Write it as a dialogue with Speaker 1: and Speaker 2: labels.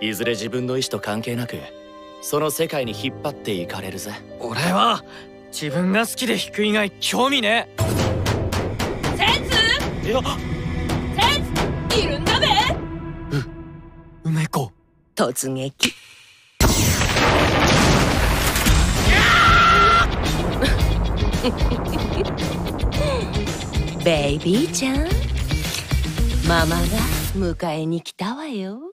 Speaker 1: いずれ自分の意志と関係なくその世界に引っ張っていかれるぜ。
Speaker 2: 俺は自分が好きで弾く以外興味ね
Speaker 3: セ
Speaker 2: いや。
Speaker 3: ツいるんだべ？
Speaker 2: う梅子
Speaker 4: 突撃。ベイビーちゃんママが迎えに来たわよ。